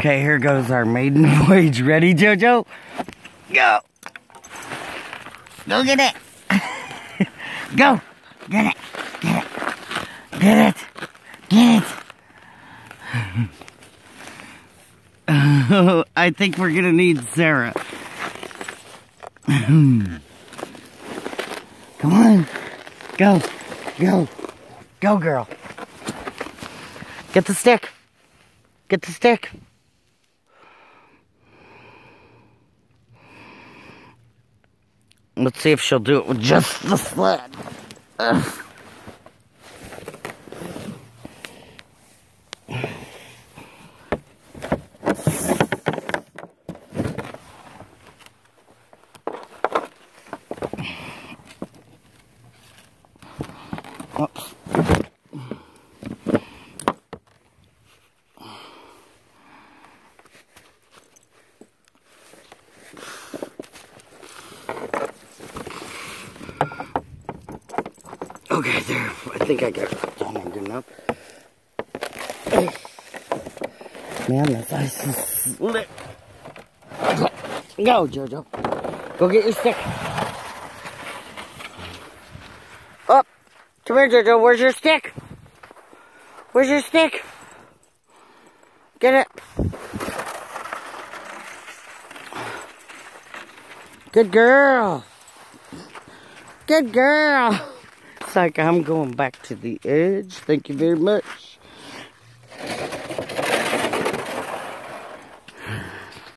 Okay, here goes our maiden voyage. Ready, Jojo? Go. Go get it. Go. Get it. Get it. Get it. Get it. I think we're gonna need Sarah. Come on. Go. Go. Go, girl. Get the stick. Get the stick. Let's see if she'll do it with just the sled. Ugh. Oops. Okay, there. I think I got it there good enough. Man, this ice is slick. Go, Jojo. Go get your stick. Up. Come here, Jojo. Where's your stick? Where's your stick? Get it. Good girl. Good girl looks like I'm going back to the edge. Thank you very much.